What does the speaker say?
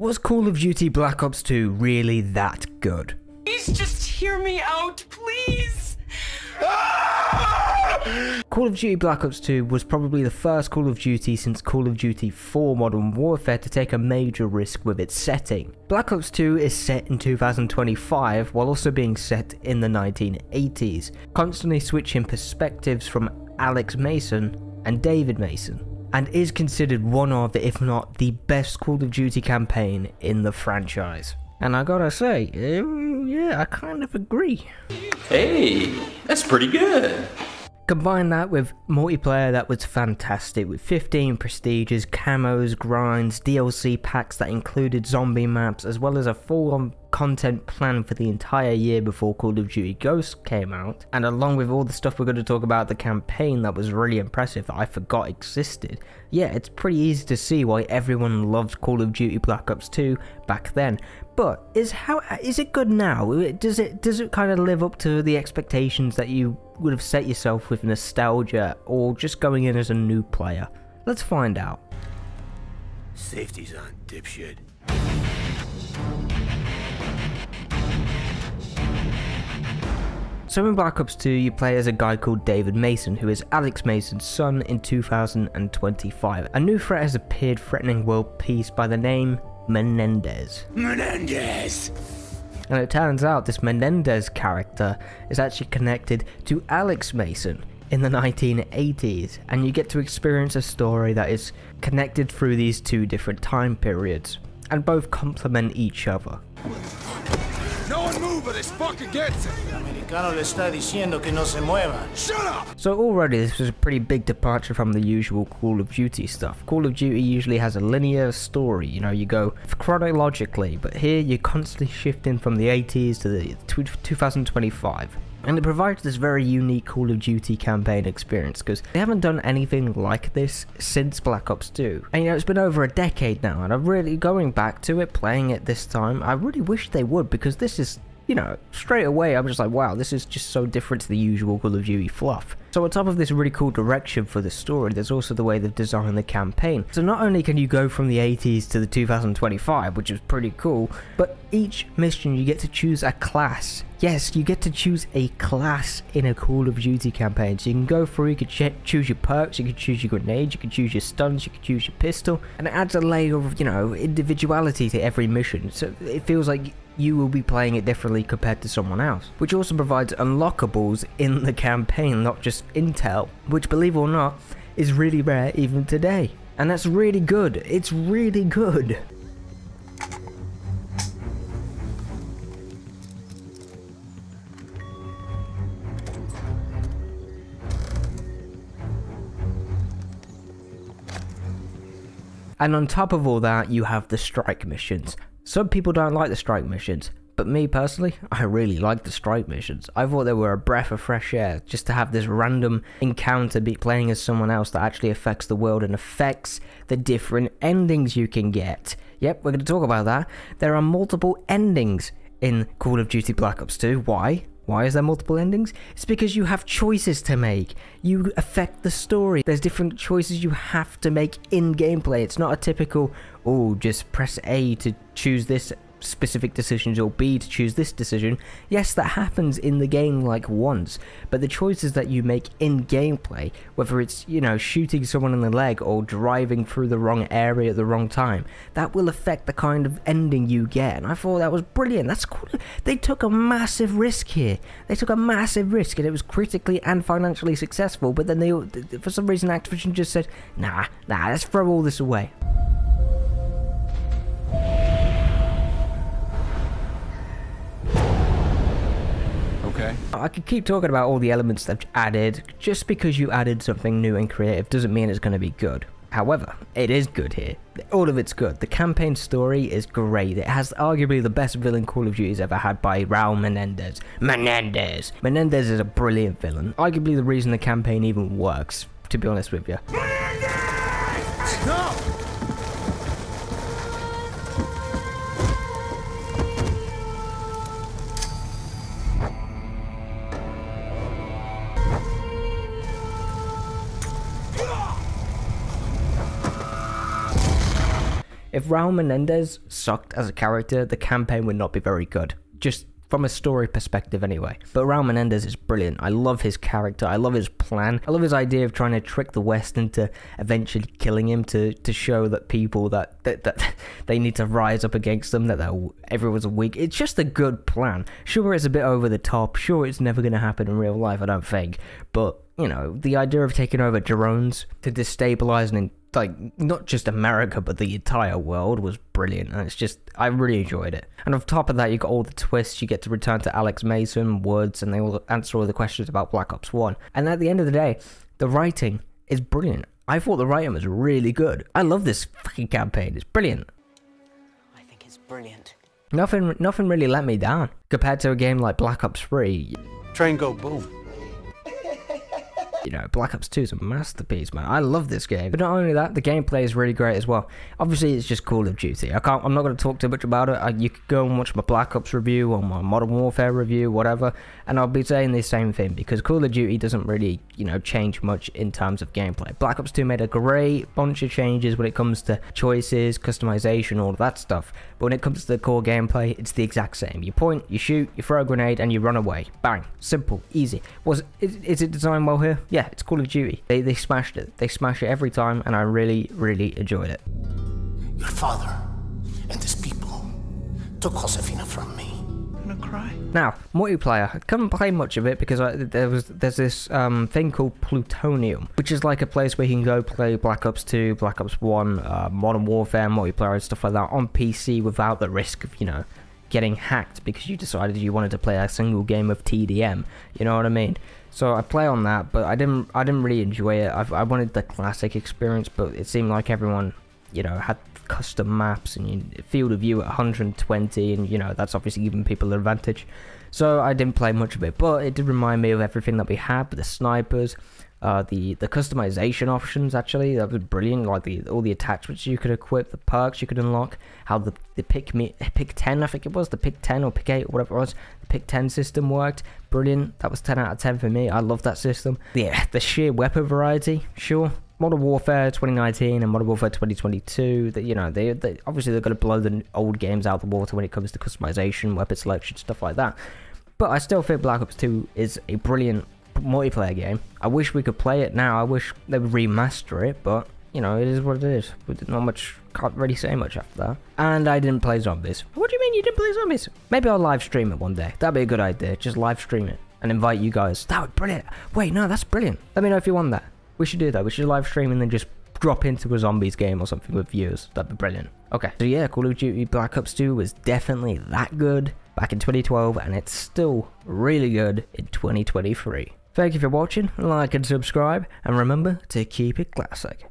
Was Call of Duty Black Ops 2 really that good? Please just hear me out, please. Call of Duty Black Ops 2 was probably the first Call of Duty since Call of Duty 4 Modern Warfare to take a major risk with its setting. Black Ops 2 is set in 2025 while also being set in the 1980s, constantly switching perspectives from Alex Mason and David Mason, and is considered one of, if not the best Call of Duty campaign in the franchise. And I gotta say, um, yeah, I kind of agree. Hey, that's pretty good. Combine that with multiplayer that was fantastic, with 15 prestiges, camos, grinds, DLC packs that included zombie maps, as well as a full-on content plan for the entire year before Call of Duty Ghosts came out, and along with all the stuff we're going to talk about the campaign that was really impressive that I forgot existed, yeah, it's pretty easy to see why everyone loved Call of Duty Black Ops 2 back then. But is how is it good now? Uh, does it does it kind of live up to the expectations that you would have set yourself with nostalgia or just going in as a new player? Let's find out. Safety's on, dipshit. So in Black Ops 2, you play as a guy called David Mason, who is Alex Mason's son in 2025. A new threat has appeared threatening world peace by the name Menendez. Menendez! And it turns out this Menendez character is actually connected to Alex Mason in the 1980s, and you get to experience a story that is connected through these two different time periods, and both complement each other. No one move or this fucker gets it! americano le está diciendo que no se mueva. Shut up! So already this was a pretty big departure from the usual Call of Duty stuff. Call of Duty usually has a linear story, you know, you go chronologically, but here you're constantly shifting from the 80s to the 2025. And it provides this very unique Call of Duty campaign experience because they haven't done anything like this since Black Ops 2. And you know, it's been over a decade now, and I'm really going back to it, playing it this time. I really wish they would because this is you know, straight away I'm just like, wow, this is just so different to the usual Call of Duty fluff. So on top of this really cool direction for the story, there's also the way they've designed the campaign. So not only can you go from the 80s to the 2025, which is pretty cool, but each mission you get to choose a class. Yes, you get to choose a class in a Call of Duty campaign. So you can go through, you can choose your perks, you can choose your grenades, you can choose your stuns, you can choose your pistol, and it adds a layer of, you know, individuality to every mission. So it feels like you will be playing it differently compared to someone else, which also provides unlockables in the campaign, not just intel, which believe it or not, is really rare even today. And that's really good, it's really good. And on top of all that, you have the strike missions. Some people don't like the strike missions, but me personally, I really like the strike missions. I thought they were a breath of fresh air just to have this random encounter be playing as someone else that actually affects the world and affects the different endings you can get. Yep, we're going to talk about that. There are multiple endings in Call of Duty Black Ops 2. Why? Why is there multiple endings? It's because you have choices to make. You affect the story. There's different choices you have to make in gameplay. It's not a typical, oh, just press A to choose this specific decisions or B to choose this decision. Yes, that happens in the game like once, but the choices that you make in gameplay, whether it's, you know, shooting someone in the leg or driving through the wrong area at the wrong time, that will affect the kind of ending you get. And I thought that was brilliant. That's cool. They took a massive risk here. They took a massive risk and it was critically and financially successful, but then they, for some reason, Activision just said, nah, nah, let's throw all this away. I could keep talking about all the elements they've added. Just because you added something new and creative doesn't mean it's going to be good. However, it is good here. All of it's good. The campaign story is great. It has arguably the best villain Call of Duty's ever had by Raul Menendez. Menendez! Menendez is a brilliant villain. Arguably the reason the campaign even works, to be honest with you. If Raul Menendez sucked as a character, the campaign would not be very good. Just from a story perspective anyway. But Raul Menendez is brilliant. I love his character. I love his plan. I love his idea of trying to trick the West into eventually killing him to, to show that people that, that, that they need to rise up against them, that everyone's a weak. It's just a good plan. Sure, it's a bit over the top. Sure, it's never going to happen in real life, I don't think. But, you know, the idea of taking over drones to destabilize and like not just America but the entire world was brilliant and it's just I really enjoyed it. And on top of that you got all the twists, you get to return to Alex Mason, Woods, and they will answer all the questions about Black Ops 1. And at the end of the day, the writing is brilliant. I thought the writing was really good. I love this fucking campaign. It's brilliant. I think it's brilliant. Nothing nothing really let me down compared to a game like Black Ops 3. Train go boom you know, Black Ops 2 is a masterpiece, man. I love this game. But not only that, the gameplay is really great as well. Obviously, it's just Call of Duty. I can't. I'm not going to talk too much about it. I, you could go and watch my Black Ops review or my Modern Warfare review, whatever, and I'll be saying the same thing because Call of Duty doesn't really, you know, change much in terms of gameplay. Black Ops 2 made a great bunch of changes when it comes to choices, customization, all that stuff. But when it comes to the core gameplay, it's the exact same. You point, you shoot, you throw a grenade, and you run away. Bang. Simple, easy. Was is, is it designed well here? Yeah, it's Call of Duty. They, they smashed it. They smash it every time, and I really, really enjoyed it. Your father and his people took Josefina from me. Gonna cry. Now, multiplayer. I couldn't play much of it because I, there was there's this um, thing called Plutonium, which is like a place where you can go play Black Ops 2, Black Ops 1, uh, Modern Warfare, multiplayer, and stuff like that on PC without the risk of you know getting hacked because you decided you wanted to play a single game of TDM. You know what I mean? So I play on that, but I didn't I didn't really enjoy it. I, I wanted the classic experience, but it seemed like everyone, you know, had custom maps and you, field of view at 120, and you know that's obviously giving people an advantage. So I didn't play much of it, but it did remind me of everything that we had with the snipers, uh, the the customization options actually that was brilliant. Like the all the attachments you could equip, the perks you could unlock, how the the pick me pick ten I think it was the pick ten or pick eight or whatever it was. The pick ten system worked brilliant. That was ten out of ten for me. I love that system. Yeah, the sheer weapon variety, sure. Modern Warfare 2019 and Modern Warfare 2022, that you know, they, they obviously they're going to blow the old games out of the water when it comes to customization, weapon selection, stuff like that. But I still think Black Ops 2 is a brilliant multiplayer game. I wish we could play it now. I wish they would remaster it, but you know, it is what it is. Not much, can't really say much after that. And I didn't play zombies. What do you mean you didn't play zombies? Maybe I'll live stream it one day. That'd be a good idea. Just live stream it and invite you guys. That would be brilliant. Wait, no, that's brilliant. Let me know if you want that. We should do that. We should live stream and then just drop into a zombies game or something with viewers. That'd be brilliant. Okay, so yeah, Call of Duty Black Ops 2 was definitely that good back in 2012 and it's still really good in 2023. Thank you for watching, like and subscribe, and remember to keep it classic.